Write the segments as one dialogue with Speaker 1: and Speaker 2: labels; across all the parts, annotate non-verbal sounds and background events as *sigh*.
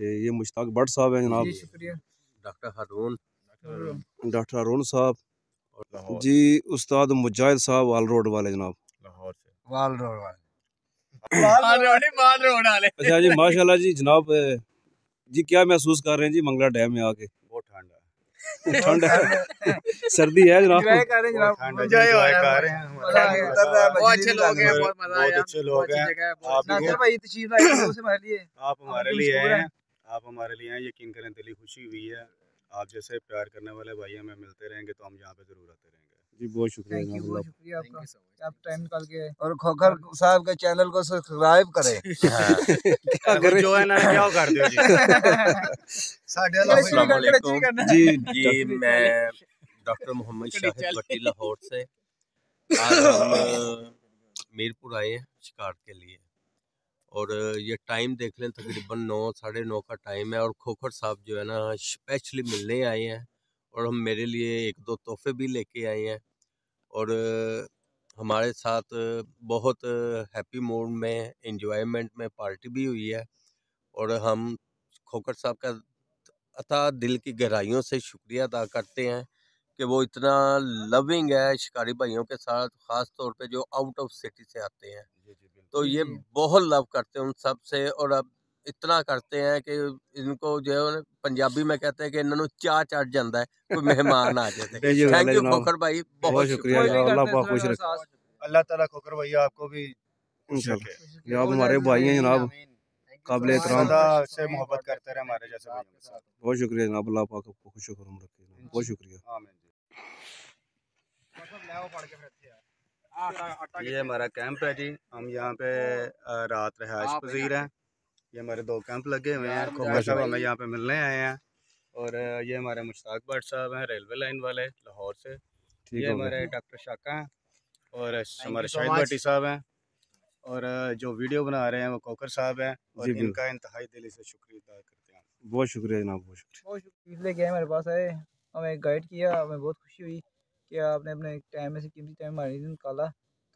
Speaker 1: ये मुश्ताक भट्ट साहब हैं जनाब।
Speaker 2: शुक्रिया।
Speaker 3: डॉक्टर हारून।
Speaker 1: डॉक्टर अरुण साहब। जी उस्ताद मुजाहिद साहब आल रोड वाले जनाब।
Speaker 4: लाहौर से।
Speaker 2: वाल रोड वाले।
Speaker 1: अच्छा जी माशाल्लाह जी जनाब जी क्या महसूस कर रहे हैं जी मंगला डैम में आके?
Speaker 4: बहुत ठंड है।
Speaker 1: ठंड सर्दी है जनाब।
Speaker 2: कर रहे हैं जनाब।
Speaker 4: ठंड है जी, enjoy कर रहे हैं।
Speaker 2: मज़ा आ गया। उतर रहा है,
Speaker 3: बहुत अच्छे लोग हैं बहुत मज़ा
Speaker 4: बहुत अच्छे लोग हैं।
Speaker 3: जगह है, बहुत
Speaker 4: आप
Speaker 2: नासिर भाई तशरीफ़ लाए उसे हमारे लिए
Speaker 4: आप हमारे लिए आए
Speaker 2: हैं
Speaker 4: यकीन करें दिली खुशी हुई है। आप जैसे प्यार करने वाले भाई हमें मिलते रहेंगे तो हम यहाँ पे ज़रूर आते रहेंगे।
Speaker 1: जी बहुत शुक्रिया
Speaker 2: थैंक यू बहुत शुक्रिया आपका। आप टाइम निकाल के और खोखर साहब के चैनल को सब्सक्राइब करें। *laughs* *laughs*
Speaker 1: क्या
Speaker 4: जो है ना क्या कर
Speaker 3: वालेकुम।
Speaker 1: जी? *laughs*
Speaker 3: जी मैं डॉक्टर मोहम्मद शाहिद भट्टी लाहौर से। आज हम मीरपुर आए हैं शिकार के लिए। और ये टाइम देख लें, तकरीबन नौ, साढ़े नौ का टाइम है और खोखर साहब जो है ना, स्पेशली मिलने आए हैं और हम मेरे लिए एक दो तोहफे भी लेके आए हैं और हमारे साथ बहुत हैप्पी मूड में इंजॉयमेंट में पार्टी भी हुई है और हम खोखर साहब का अता दिल की गहराइयों से शुक्रिया अदा करते हैं। कि वो इतना लविंग है शिकारी भाइयों के साथ ख़ास तौर पे जो आउट ऑफ़ सिटी से आते हैं। तो ये बहुत लव करते हैं उन सबसे और अब इतना करते हैं कि इनको जो है पंजाबी में कहते हैं कि इन्होंने चाह चढ़ जाता है कोई मेहमान आ जाते हैं थैंक यू। खोखर भाई
Speaker 1: बहुत शुक्रिया। अल्लाह पाक खुश रखे।
Speaker 4: अल्लाह ताला खोकर भैया आपको भी
Speaker 1: आप हमारे भाई हैं जनाब काबिल
Speaker 4: से मोहब्बत करते रहे हमारे जैसे
Speaker 1: बहुत शुक्रिया जनाब अल्लाह पाक आपको खुश रखे। बहुत शुक्रिया।
Speaker 4: ये हमारा कैंप है जी। हम यहाँ पे रात रहायश पजीर हैं। ये हमारे दो कैंप लगे हुए हैं। खोखर साहब हमें यहाँ पे मिलने आए हैं। और ये हमारे मुश्ताक भट्ट साहब हैं रेलवे लाइन वाले लाहौर से। ये हमारे डॉक्टर शाका हैं। और हमारे शाहिद भट्टी साहब हैं। और जो वीडियो बना रहे हैं वो कोकर साहब हैं। और इनका इंतहाई दिली से शुक्रिया अदा करते हैं।
Speaker 1: बहुत शुक्रिया जनाब बहुत शुक्रिया।
Speaker 2: बहुत शुक्रिया। लेके आए मेरे पास आए। हमें गाइड किया हमें बहुत खुशी हुई। कि आपने अपने टाइम में से कीमती टाइम हमारे लिए निकाला।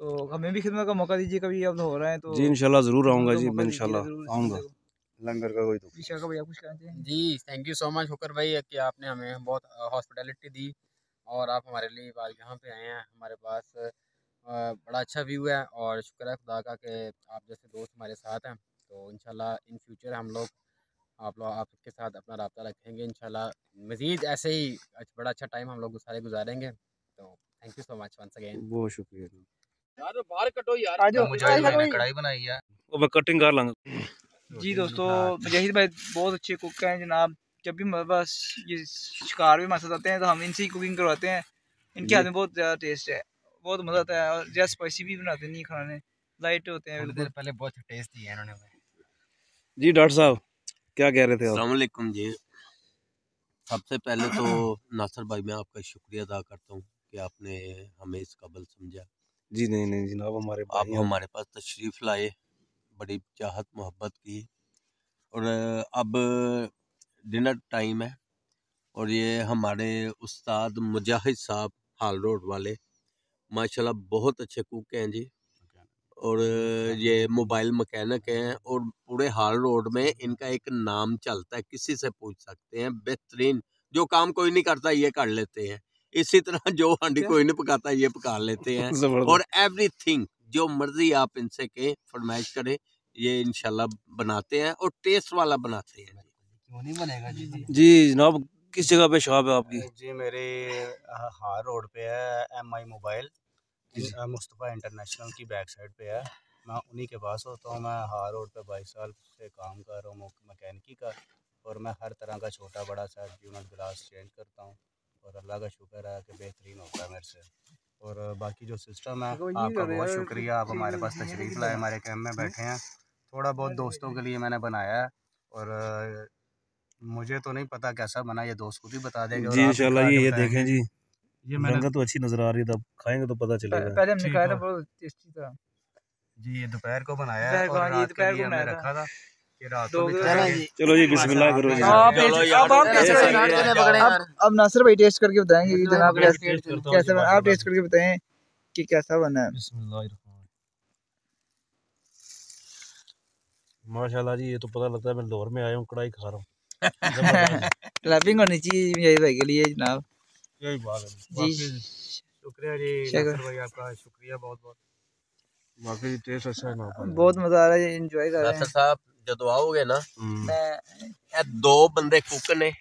Speaker 2: तो हमें भी खिदमत का मौका दीजिए कभी अब हो रहा है तो
Speaker 1: जी इंशाल्लाह ज़रूर आऊँगा जी मैं आऊँगा।
Speaker 4: लंगर का कोई तो
Speaker 2: जी शाका भैया कुछ कहना चाहिए
Speaker 5: जी थैंक यू सो मच होकर भाई कि आपने हमें बहुत हॉस्पिटैलिटी दी और आप हमारे लिए आज यहाँ पे आए हैं हमारे पास बड़ा अच्छा व्यू है और शुक्र है खुदा का कि आप जैसे दोस्त हमारे साथ हैं। तो इंशाल्लाह इन फ्यूचर हम लोग आप लोग आपके साथ अपना रब्ता रखेंगे इंशाल्लाह। मज़ीद ऐसे ही अच्छा- बड़ा अच्छा टाइम हम लोग सारे गुजारेंगे। तो thank you so much once again
Speaker 1: बहुत शुक्रिया।
Speaker 5: यार बाहर कटो यार।
Speaker 2: आ जाओ,
Speaker 5: मुजाहिद भाई ने
Speaker 2: भाई।
Speaker 5: कढ़ाई बनाई है।
Speaker 1: वो मैं कटिंग कर लांगा।
Speaker 2: जी दोस्तों मुजाहिद भाई बहुत अच्छे कुक हैं जनाब। जब भी हमारे पास ये शिकार भी हमारे साथ आते हैं तो हम इनसे ही कुकिंग करवाते हैं। इनके हाथ में बहुत ज़्यादा टेस्ट है। बहुत मज़ा आता है और ज़्यादा स्पाइसी भी बनाते नहीं खाने। लाइट होते हैं बिल्कुल।
Speaker 5: पहले बहुत टेस्ट दिया इन्होंने।
Speaker 1: जी डॉक्टर साहब क्या कह रहे थे आप?
Speaker 3: जी। सबसे पहले तो *clears throat* नासर भाई मैं आपका शुक्रिया अदा करता हूँ। कि आपने हमें इस काबिल समझा।
Speaker 1: जी नहीं नहीं जनाब हमारे
Speaker 3: आप हमारे पास तशरीफ़ लाए बड़ी चाहत मोहब्बत की। और अब डिनर टाइम है और ये हमारे उस्ताद मुजाहिद साहब हाल रोड वाले माशाल्लाह बहुत अच्छे कुक हैं जी। और ये मोबाइल मैकेनिक हैं और पूरे हाल रोड में इनका एक नाम चलता है किसी से पूछ सकते हैं बेहतरीन जो काम कोई नहीं करता ये कर लेते हैं। इसी तरह जो हांडी कोई नहीं पकाता ये पका लेते हैं। और एवरीथिंग जो मर्ज़ी आप इनसे कहें फरमाइश करें ये इंशाल्लाह बनाते हैं और टेस्ट वाला बनाते हैं।
Speaker 5: क्यों नहीं बनेगा जी
Speaker 1: जी? जनाब किस जगह पे शॉप है आपकी?
Speaker 4: जी मेरे हार रोड पे है M I mobile Mustafa international की बैक साइड पे है। मैं उन्हीं के पास होता हूँ मैं हार रोड पे बाईस साल से काम कर रहा हूँ मैकेनिकी का। और मैं हर तरह का छोटा बड़ा सा यूनिट ग्लास चेंज करता हूँ। और अल्लाह का शुक्र है कि बेहतरीन होता है मेरे से। और बाकी जो सिस्टम है आपका बहुत शुक्रिया। आप हमारे पास तशरीफ़ लाए हमारे कैम्प में बैठे हैं। थोड़ा बहुत दोस्तों के लिए मैंने बनाया है और मुझे तो नहीं पता कैसा बना ये दोस्त खुद ही बता देंगे
Speaker 1: जी इंशाल्लाह ये ये देखें जी।
Speaker 4: ये मैंने
Speaker 1: तो अच्छी नज़र आ रही है तब खाएँगे तो पता चलेगा।
Speaker 2: पहले हमने खाया था बहुत टेस्टी था।
Speaker 4: जी ये दोपहर को बनाया है और
Speaker 2: हाँ,
Speaker 4: रात के लिए हमने रखा था। खाएँगे
Speaker 1: चलो जी बिस्मिल्लाह करो जी।
Speaker 2: अब आप। अब अब नासिर भाई टेस्ट करके बताएँगे कि जनाब कैसे कैसे बना आप टेस्ट करके बताएँ कि कैसा बना है।
Speaker 1: माशाल्लाह जी ये तो पता लगता है मैं लाहौर में आया हूँ कढ़ाई खा रहा हूँ। *laughs*
Speaker 2: क्लैपिंग होनी चाहिए मुजाहिद भाई के लिए जनाब।
Speaker 1: यही बात है।
Speaker 2: जी
Speaker 4: शुक्रिया जी नासिर भाई आपका शुक्रिया बहुत बहुत
Speaker 1: बाकी जी टेस्ट अच्छा है ना
Speaker 2: बहुत मजा आ रहा है एंजॉय कर रहे
Speaker 3: नासिर साहब ਜਦੋਂ ਆਓਗੇ ਨਾ
Speaker 1: हम्म।
Speaker 2: हैं मैं
Speaker 3: ਇਹ ਦੋ ਬੰਦੇ ਕੁੱਕ ਨੇ